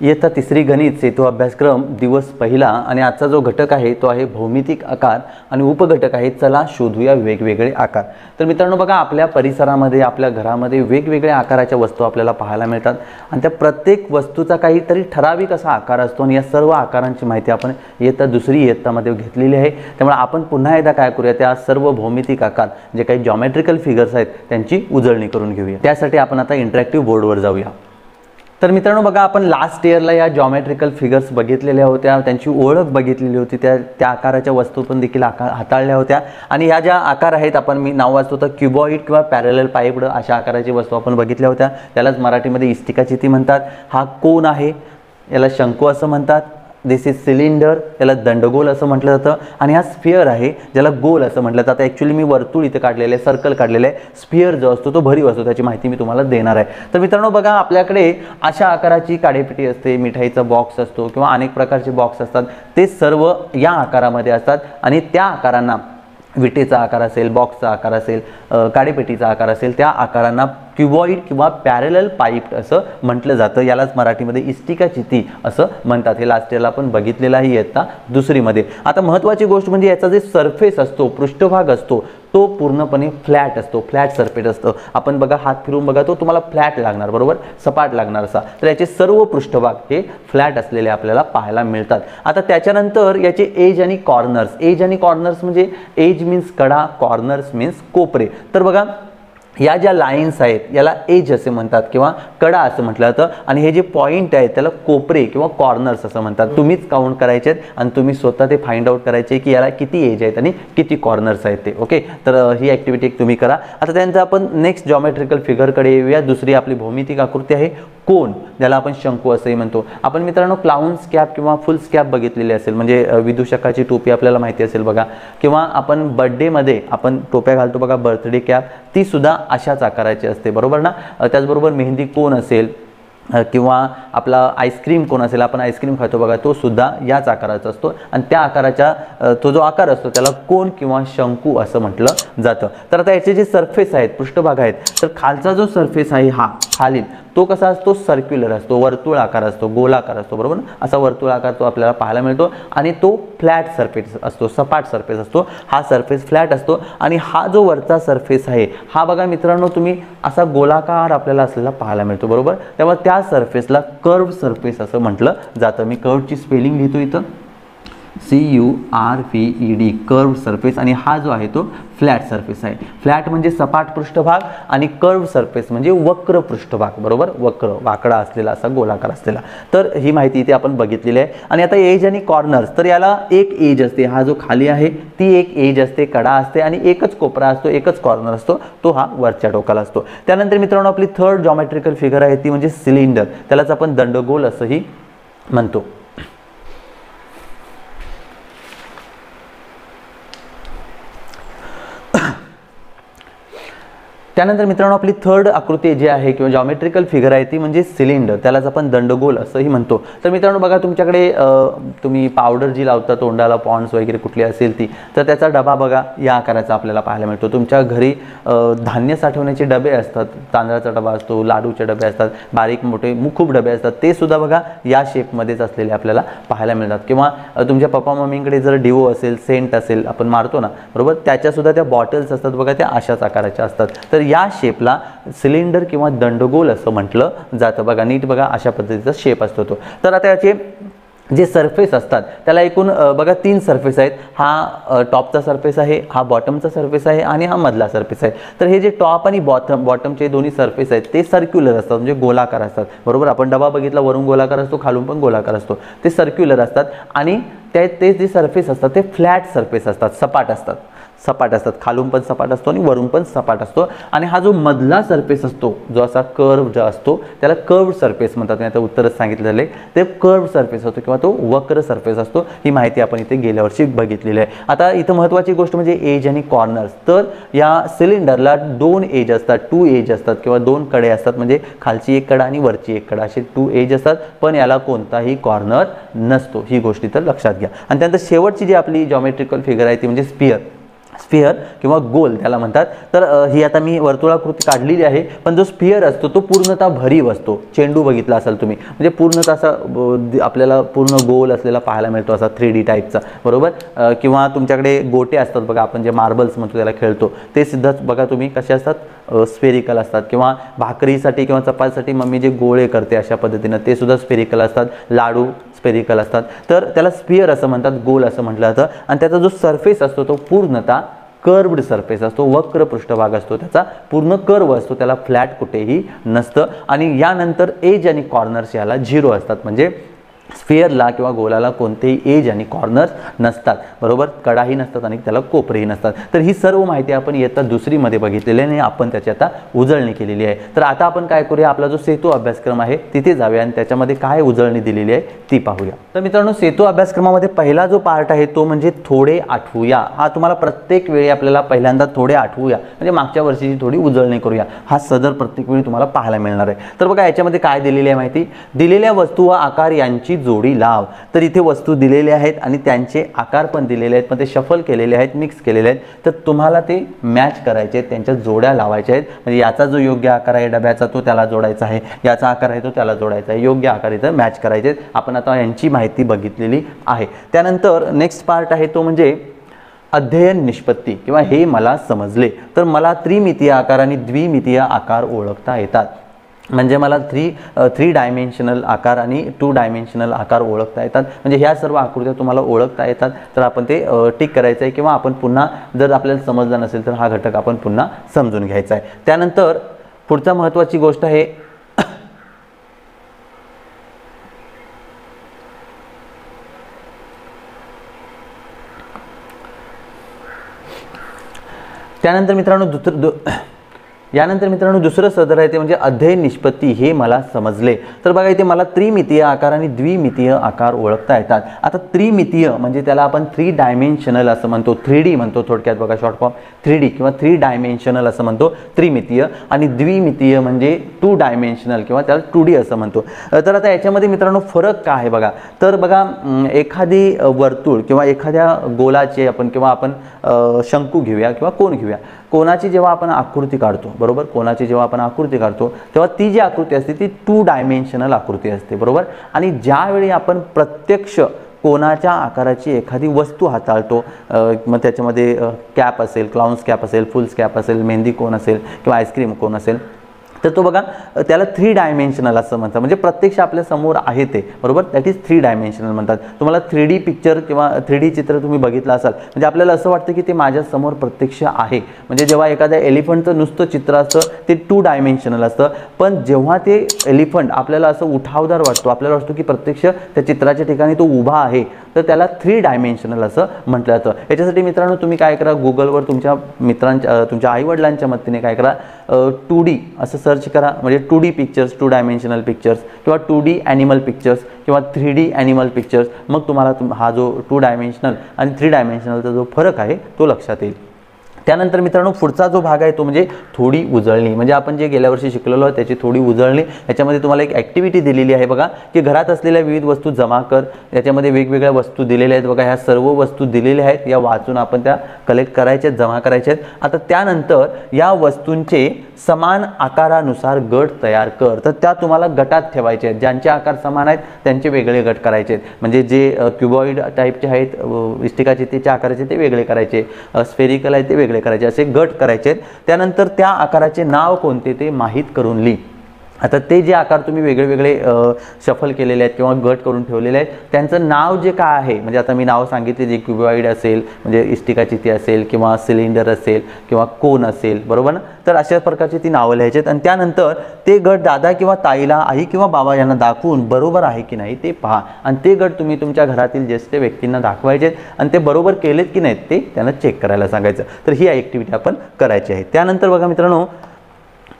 इयत्ता तिसरी गणित सेतू अभ्यासक्रम दिवस पहिला आणि आजचा जो घटक आहे तो आहे भौमितिक आकार आणि उपघटक आहे चला शोधूया वेगवेगळे आकार. तर मित्रांनो बघा आपल्या परिसरामध्ये आपल्या घरामध्ये वेगवेगळ्या आकाराच्या वस्तू आपल्याला पाहायला मिळतात. आणि त्या प्रत्येक वस्तूचा काहीतरी ठराविक असा आकार असतो आणि या सर्व आकारांची माहिती आपण इयत्ता दुसरी इयत्तामध्ये घेतलेली आहे. त्यामुळे आपण पुन्हा एकदा काय करूया त्या सर्व भौमितिक आकार जे काही जॉमेट्रिकल फिगर्स आहेत त्यांची उजळणी करून घेऊया. त्यासाठी आपण आता इंटरॅक्टिव्ह बोर्डवर जाऊया. तर मित्रांनो बघा आपण लास्ट इयरला या जॉमेट्रिकल फिगर्स बघितलेल्या होत्या. त्यांची ओळख बघितलेली होती. त्या त्या आकाराच्या वस्तू पण देखील आकार हाताळल्या होत्या. आणि ह्या ज्या आकार आहेत आपण मी नाव वाचतो तर क्युबॉईट किंवा पॅरेल पाईपड अशा आकाराची वस्तू आपण बघितल्या होत्या. त्यालाच मराठीमध्ये इस्टिकाची ती म्हणतात. हा कोण आहे याला शंकू असं म्हणतात. दिस इज सिलेंडर याला दंडगोल असं म्हटलं जातं. आणि हा स्फिअर आहे ज्याला गोल असं म्हटलं जातं. ॲक्च्युली मी वर्तुळ इथे काढलेलं आहे सर्कल काढलेलं आहे. स्फिअर जो असतो तो भरीव असतो. त्याची माहिती मी तुम्हाला देणार आहे. तर मित्रांनो बघा आपल्याकडे अशा आकाराची काडेपिटी असते मिठाईचा बॉक्स असतो किंवा अनेक प्रकारचे बॉक्स असतात. ते सर्व या आकारामध्ये असतात आणि त्या आकारांना विटेचा आकार असेल बॉक्सचा आकार असेल काडेपेटीचा आकार असेल त्या आकारांना क्युबॉईड किंवा पॅरेलल पाईप असं म्हटलं जातं. यालाच मराठीमध्ये इस्टिका चिती असं म्हणतात. हे लास्ट इयरला आपण बघितलेलाही आहे. दुसरीमध्ये. आता महत्त्वाची गोष्ट म्हणजे याचा जे सरफेस असतो पृष्ठभाग असतो तो पूर्णपणे फ्लॅट असतो फ्लॅट सरफेस असतो. आपण बघा हात फिरून बघा तो तुम्हाला फ्लॅट लागणार बरोबर? सपाट लागणार असा. तर याचे सर्व पृष्ठभाग हे फ्लॅट असलेले आपल्याला पाहायला मिळतात. आता त्याच्यानंतर याचे एज आणि कॉर्नर्स. एज आणि कॉर्नर्स म्हणजे एज मीन्स कडा कॉर्नर्स मीन्स कोपरे. तर बघा या ज्या लाईन्स आहेत याला एज असे म्हणतात किंवा कडा असं म्हटलं जातं. आणि हे जे पॉईंट आहेत त्याला कोपरे किंवा कॉर्नर्स असं म्हणतात. तुम्हीच काउंट करायचे आहेत आणि तुम्ही स्वतः ते फाइंड आउट करायचे की याला किती एज आहेत आणि किती कॉर्नर्स आहेत ते. ओके तर ही ॲक्टिव्हिटी तुम्ही करा. आता त्यांचं आपण नेक्स्ट जॉमेट्रिकल फिगरकडे येऊया. दुसरी आपली भौमितिक आकृती आहे. कोण ज्याला आपण शंकू असंही म्हणतो. आपण मित्रांनो क्लाउन स्कॅप किंवा फुल स्कॅप बघितलेली असेल म्हणजे विदूषकाची टोपी आपल्याला माहिती असेल बघा. किंवा आपण बर्थडेमध्ये आपण टोप्या घालतो बघा बर्थडे कॅप ती सुद्धा अशाच आकाराची असते बरोबर ना? त्याचबरोबर मेहंदी कोण असेल किंवा आपला आईस्क्रीम कोण असेल आपण आईस्क्रीम खातो बघा तो सुद्धा याच आकाराचा असतो. आणि त्या आकाराच्या तो जो आकार असतो त्याला कोण किंवा शंकू असं म्हटलं जातं. तर आता याचे जे सरफेस आहेत पृष्ठभाग आहेत तर खालचा जो सरफेस आहे हा खालील. तो कसा असतो? सर्क्युलर असतो वर्तुळ आकार असतो गोलाकार असतो बरोबर? असा वर्तुळ आकार तो आपल्याला पाहायला मिळतो. आणि तो फ्लॅट सरफेस असतो सपाट सरफेस असतो. हा सरफेस फ्लॅट असतो. आणि हा जो वरचा सरफेस आहे हा बघा मित्रांनो तुम्ही असा गोलाकार आपल्याला असलेला पाहायला मिळतो बरोबर? त्यामुळे त्या सरफेसला कर्व सरफेस असं म्हटलं जातं. मी कर्वची स्पेलिंग लिहितो इथं. C U R P E D curve surface आणि हा जो आहे तो फ्लॅट सरफेस आहे. फ्लॅट म्हणजे सपाट पृष्ठभाग आणि कर्व सरफेस म्हणजे वक्र पृष्ठभाग. बरोबर? वक्र वाकडा असलेला असा गोलाकार असलेला. तर ही माहिती इथे आपण बघितलेली आहे. आणि आता एज आणि कॉर्नर्स तर याला एक एज असते. हा जो खाली आहे ती एक एज असते कडा असते आणि एकच कोपरा असतो एकच कॉर्नर असतो. तो हा वरच्या टोकाला असतो. त्यानंतर मित्रांनो आपली थर्ड जॉमेट्रिकल फिगर आहे ती म्हणजे सिलेंडर त्यालाच आपण दंडगोल असंही म्हणतो. त्यानंतर मित्रांनो आपली थर्ड आकृती जी आहे किंवा जॉमेट्रिकल फिगर आहे ती म्हणजे सिलेंडर त्यालाच आपण दंडगोल असंही म्हणतो. तर मित्रांनो बघा तुमच्याकडे तुम्ही पावडर जी लावता तोंडाला पॉन्ड्स वगैरे कुठली असेल ती तर त्याचा डबा बघा या आकाराचा आपल्याला पाहायला मिळतो. तुमच्या घरी धान्य साठवण्याचे डबे असतात तांदळाचा डबा असतो लाडूचे डबे असतात बारीक मोठे खूप डबे असतात ते सुद्धा बघा या शेपमध्येच असलेले आपल्याला पाहायला मिळतात. किंवा तुमच्या पप्पा मम्मींकडे जर डिओ असेल सेंट असेल आपण मारतो ना बरोबर? त्याच्यासुद्धा त्या बॉटल्स असतात बघा त्या अशाच आकाराच्या असतात. तर या शेपला सिलेंडर किंवा दंडगोल असं म्हटलं जातं. बघा नीट बघा अशा पद्धतीचा शेप असतो तो. तर आता याचे जे सरफेस असतात त्याला एकूण बघा तीन सरफेस आहेत. हा टॉपचा सरफेस आहे हा बॉटमचा सरफेस आहे आणि हा मधला सरफेस आहे. तर हे जे टॉप आणि बॉटम बॉटमचे दोन्ही सरफेस आहेत ते सर्क्युलर असतात म्हणजे गोलाकार असतात. बरोबर? आपण डबा बघितला वरून गोलाकार असतो खालून पण गोलाकार असतो. ते सर्क्युलर असतात आणि ते ते जे सरफेस असतात ते फ्लॅट सरफेस असतात सपाट असतात. सपाट असतात. खालून पण सपाट असतो आणि वरून पण सपाट असतो. आणि हा जो मधला सरफेस असतो जो असा कर्व जो असतो त्याला कर्व सरफेस म्हणतात. आता उत्तरच सांगितलं झाले ते कर्व सरफेस असतो किंवा तो वक्र सरफेस असतो. ही माहिती आपण इथे गेल्या वर्षी बघितलेली आहे. आता इथं महत्त्वाची गोष्ट म्हणजे एज आणि कॉर्नर्स तर या सिलेंडरला दोन एज असतात. टू एज असतात किंवा दोन कडे असतात. म्हणजे खालची एक कडा आणि वरची एक कडा. असे टू एज असतात. पण याला कोणताही कॉर्नर नसतो. ही गोष्टी तर लक्षात घ्या. आणि त्यानंतर शेवटची जी आपली जॉमेट्रिकल फिगर आहे ती म्हणजे स्पियर स्फिअर किंवा गोल त्याला म्हणतात. तर ही आता मी वर्तुळाकृती काढलेली आहे पण जो स्फिअर असतो तो पूर्णतः भरीव असतो. चेंडू बघितला असाल तुम्ही. म्हणजे पूर्णतः असा आपल्याला पूर्ण गोल असलेला पाहायला मिळतो असा थ्री डी टाईपचा. बरोबर? किंवा तुमच्याकडे गोटे असतात बघा आपण जे मार्बल्स म्हणतो त्याला खेळतो. ते सुद्धा बघा तुम्ही कसे असतात? स्फेरिकल असतात. किंवा भाकरीसाठी किंवा चपातीसाठी मम्मी जे गोळे करते अशा पद्धतीनं ते सुद्धा स्फेरिकल असतात. लाडू स्पेरिकल असतात. तर त्याला स्पिअर असं म्हणतात गोल असं म्हटलं जातं. आणि त्याचा जो सरफेस असतो तो पूर्णतः कर्वड सरफेस असतो. वक्र पृष्ठभाग असतो त्याचा. पूर्ण कर्व असतो. त्याला फ्लॅट कुठेही नसतं. आणि यानंतर एज आणि कॉर्नर्स याला झिरो असतात. म्हणजे स्फिअरला किंवा गोलाला कोणतेही एज आणि कॉर्नर्स नसतात. बरोबर? कडाही नसतात आणि त्याला कोपरेही नसतात. तर ही सर्व माहिती आपण इयत्ता दुसरीमध्ये बघितलेली आहे आणि आपण त्याची आता उजळणी केलेली आहे. तर आता आपण काय करूया? आपला जो सेतू अभ्यासक्रम आहे तिथे जाऊया आणि त्याच्यामध्ये काय उजळणी दिलेली आहे ती पाहूया. तर मित्रांनो सेतू अभ्यासक्रमामध्ये पहिला जो पार्ट आहे तो म्हणजे थोडे आठवूया. हा तुम्हाला प्रत्येक वेळी आपल्याला पहिल्यांदा थोडे आठवूया. म्हणजे मागच्या वर्षीची थोडी उजळणी करूया. हा सदर प्रत्येक वेळी तुम्हाला पाहायला मिळणार आहे. तर बघा याच्यामध्ये काय दिलेली आहे माहिती? दिलेल्या वस्तू व आकार यांची जोडी लाव. तर इथे वस्तू दिलेल्या आहेत आणि त्यांचे आकार पण दिलेले आहेत पण ते शफल केलेले आहेत मिक्स केलेले आहेत. तर तुम्हाला ते मॅच करायचे आहेत त्यांच्या जोड्या लावायच्या आहेत. म्हणजे याचा जो योग्य आकार आहे डब्याचा तो त्याला जोडायचा आहे. याचा आकार आहे तो त्याला जोडायचा आहे. योग्य आकार इथं मॅच करायचे आहेत. आपण आता यांची माहिती बघितलेली आहे. त्यानंतर नेक्स्ट पार्ट आहे तो म्हणजे अध्ययन निष्पत्ती किंवा हे मला समजले. तर मला त्रिमितीय आकार आणि द्विमितीय आकार ओळखता येतात. म्हणजे मला थ्री थ्री डायमेन्शनल आकार आणि टू डायमेन्शनल आकार ओळखता येतात. म्हणजे ह्या सर्व आकृत्या तुम्हाला ओळखता येतात. तर आपण ते टिक करायचं आहे किंवा आपण पुन्हा जर आपल्याला समजलं नसेल तर हा घटक आपण पुन्हा समजून घ्यायचा आहे त्यानंतर पुढचा महत्त्वाची गोष्ट आहे त्यानंतर मित्रांनो दुसरं दु यानंतर मित्रांनो दुसरं सदर आहे ते म्हणजे अध्ययन निष्पत्ती हे मला समजले. तर बघा इथे मला त्रिमितीय आकार आणि द्विमितीय आकार ओळखता येतात. आता त्रिमितीय म्हणजे त्याला आपण थ्री डायमेन्शनल असं म्हणतो. थ्री डी म्हणतो थोडक्यात बघा शॉर्ट फॉर्म थ्री डी किंवा थ्री डायमेन्शनल असं म्हणतो. त्रिमितीय आणि द्विमितीय म्हणजे टू डायमेन्शनल किंवा त्याला टू डी असं म्हणतो. तर आता याच्यामध्ये मित्रांनो फरक काय आहे बघा? तर बघा एखादी वर्तुळ किंवा एखाद्या गोलाचे आपण किंवा आपण शंकू घेऊया किंवा कोण घेऊया. कोणाची जेव्हा आपण आकृती काढतो बरोबर? कोणाची जेव्हा आपण आकृती काढतो तेव्हा ती जी आकृती असते ती टू डायमेन्शनल आकृती असते बरोबर? आणि ज्यावेळी आपण प्रत्यक्ष कोणाच्या आकाराची एखादी वस्तू हाताळतो मग त्याच्यामध्ये कॅप असेल क्लाउन्स कॅप असेल फुल्स कॅप असेल मेहंदी कोण असेल किंवा आईस्क्रीम कोण असेल तर तो बघा त्याला थ्री डायमेन्शनल असं म्हणतात. म्हणजे प्रत्यक्ष आपल्यासमोर आहे ते. बरोबर? दॅट इज थ्री डायमेन्शनल म्हणतात. तुम्हाला थ्री डी पिक्चर किंवा थ्री डी चित्र तुम्ही बघितलं असाल म्हणजे आपल्याला असं वाटतं की ते माझ्यासमोर प्रत्यक्ष आहे. म्हणजे जेव्हा एखाद्या एलिफंटचं नुसतं चित्र असतं ते टू डायमेन्शनल असतं. पण जेव्हा ते एलिफंट आपल्याला असं उठावदार वाटतो आपल्याला वाटतो की प्रत्यक्ष त्या चित्राच्या ठिकाणी तो उभा आहे. तर त्याला थ्री डायमेन्शनल असं म्हटलं जातं. याच्यासाठी मित्रांनो तुम्ही काय करा गुगलवर तुमच्या मित्रांच्या तुमच्या आईवडिलांच्या मदतीने काय करा टू डी असं सर्च करा. म्हणजे two D pictures two dimensional pictures किंवा टू डी ॲनिमल पिक्चर्स किंवा थ्री डी ॲनिमल पिक्चर्स मग तुम्हाला तुम हा जो टू डायमेन्शनल आणि थ्री डायमेन्शनलचा जो फरक आहे तो लक्षात येईल. त्यानंतर मित्रांनो पुढचा जो भाग आहे तो म्हणजे थोडी उजळणी. म्हणजे आपण जे गेल्या वर्षी शिकलेलो आहे त्याची थोडी उजळणी. याच्यामध्ये तुम्हाला एक ॲक्टिव्हिटी दिलेली आहे बघा की घरात असलेल्या विविध वस्तू जमा कर. याच्यामध्ये वेगवेगळ्या वस्तू दिलेल्या आहेत बघा ह्या सर्व वस्तू दिलेल्या आहेत. या वाचून आपण त्या कलेक्ट करायच्या आहेत जमा करायच्या आहेत. आता त्यानंतर या वस्तूंचे समान आकारानुसार गट तयार कर. तर त्या तुम्हाला गटात ठेवायचे आहेत. ज्यांचे आकार समान आहेत त्यांचे वेगळे गट करायचे आहेत. म्हणजे जे क्युबॉइड टाईपचे आहेत इस्टिकाचे त्याच्या आकाराचे ते वेगळे करायचे स्फेरिकल आहे ते वेगळे करायचे असे गट करायचे आहेत त्यानंतर त्या आकाराचे नाव कोणते ते माहीत करून लिही. आता ते जे आकार तुम्ही वेगळे वेगळे शफल केलेले आहेत किंवा गट करून ठेवलेले आहेत त्यांचं नाव जे काय आहे? म्हणजे आता मी नाव सांगितले जे क्युबॉइड असेल म्हणजे इस्टिकाची ती असेल किंवा सिलेंडर असेल किंवा कोन असेल बरोबर ना? तर अशा प्रकारची ती नावं लिहायची आहेत. आणि त्यानंतर ते गट दादा किंवा ताईला आई किंवा बाबा यांना दाखवून बरोबर आहे की नाही ते पहा. आणि ते गट तुम्ही तुमच्या घरातील ज्येष्ठ व्यक्तींना दाखवायचे आहेत. आणि ते बरोबर केलेत की नाहीत ते त्यांना चेक करायला सांगायचं. तर ही ॲक्टिव्हिटी आपण करायची आहे. त्यानंतर बघा मित्रांनो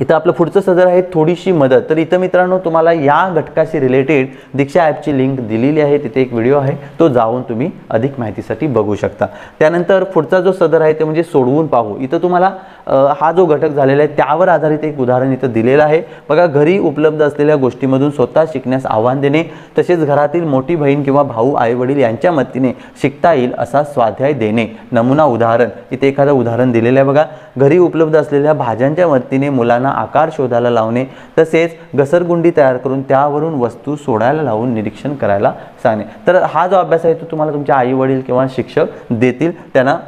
इथं आपलं पुढचं सदर आहे थोडीशी मदत. तर इथं मित्रांनो तुम्हाला या घटकाशी रिलेटेड दीक्षा ॲपची लिंक दिलेली आहे. तिथे एक व्हिडिओ आहे. तो जाऊन तुम्ही अधिक माहितीसाठी बघू शकता. त्यानंतर पुढचा जो सदर आहे ते म्हणजे सोडवून पाहू. इथं तुम्हाला हा जो घटक झालेला आहे त्यावर आधारित एक उदाहरण इथं दिलेलं आहे. बघा घरी उपलब्ध असलेल्या गोष्टीमधून स्वतः शिकण्यास आव्हान देणे तसेच घरातील मोठी बहीण किंवा भाऊ आईवडील यांच्या मदतीने शिकता येईल असा स्वाध्याय देणे. नमुना उदाहरण. इथे एखादं उदाहरण दिलेलं आहे बघा. घरी उपलब्ध असलेल्या भाज्यांच्या मदतीने मुलांना आकार शोधायला लावणे तसेच घसरगुंडी तयार करून त्यावरून वस्तू सोडायला लावून निरीक्षण करायला सांगणे. तर हा जो अभ्यास आहे तो तुम्हाला तुमचे आई वडील किंवा शिक्षक देतील. त्यांना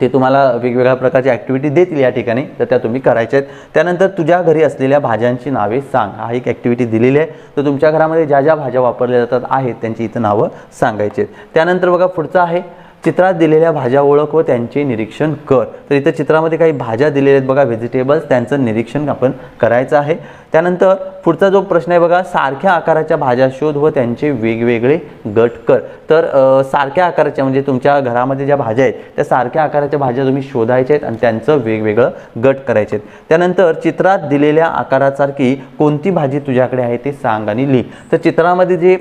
ते तुम्हाला वेगवेगळ्या प्रकारची ॲक्टिव्हिटी देतील या ठिकाणी तर त्या तुम्ही करायच्या आहेत. त्यानंतर तुझ्या घरी असलेल्या भाज्यांची नावे सांग. हा एक ॲक्टिव्हिटी दिलेली आहे. तर तुमच्या घरामध्ये ज्या ज्या भाज्या वापरल्या जातात आहेत त्यांची इथं नावं सांगायची आहेत. त्यानंतर बघा पुढचं आहे. चित्रात दिलेल्या भाज्या ओळख व त्यांचे निरीक्षण कर. तर इथं चित्रामध्ये काही भाज्या दिलेल्या आहेत बघा व्हेजिटेबल्स त्यांचं निरीक्षण आपण करायचं आहे. त्यानंतर पुढचा जो प्रश्न आहे बघा सारख्या आकाराच्या भाज्या शोध व त्यांचे वेगवेगळे गट कर. तर सारख्या आकाराच्या म्हणजे तुमच्या घरामध्ये ज्या भाज्या आहेत त्या सारख्या आकाराच्या भाज्या तुम्ही शोधायच्या आहेत आणि त्यांचं वेगवेगळं गट करायचे आहेत. त्यानंतर चित्रात दिलेल्या आकारासारखी कोणती भाजी तुझ्याकडे आहे ते सांग आणि लिह. तर चित्रामध्ये जे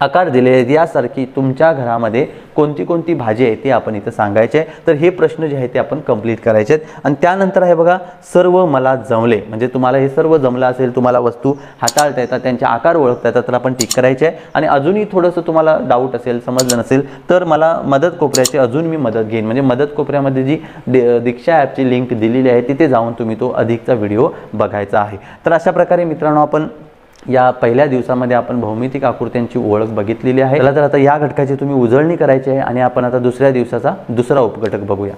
आकार दिले आहेत यासारखी तुमच्या घरामध्ये कोणती कोणती भाजी आहे ती आपण इथं सांगायचे आहे. तर हे प्रश्न जे आहे ते आपण कंप्लीट करायचे आहेत. आणि त्यानंतर आहे बघा सर्व मला जमले. म्हणजे तुम्हाला हे सर्व जमलं असेल तुम्हाला वस्तू हाताळता येतात त्यांचे आकार ओळखता येतात तर आपण टिक करायचे आहे. आणि अजूनही थोडंसं तुम्हाला डाऊट असेल समजलं नसेल तर मला मदत कोपऱ्याची अजून मी मदत घेईन. म्हणजे मदत कोपऱ्यामध्ये जी दीक्षा ॲपची लिंक दिलेली आहे तिथे जाऊन तुम्ही तो अधिकचा व्हिडिओ बघायचा आहे. तर अशा प्रकारे मित्रांनो आपण या पहिल्या दिवसामध्ये आपण भौमितिक आकृत्यांची ओळख बघितलेली आहे. चला तर आता या घटकाची तुम्ही उजळणी करायची आहे आणि आपण आता दुसऱ्या दिवसाचा दुसरा उपघटक बघूया.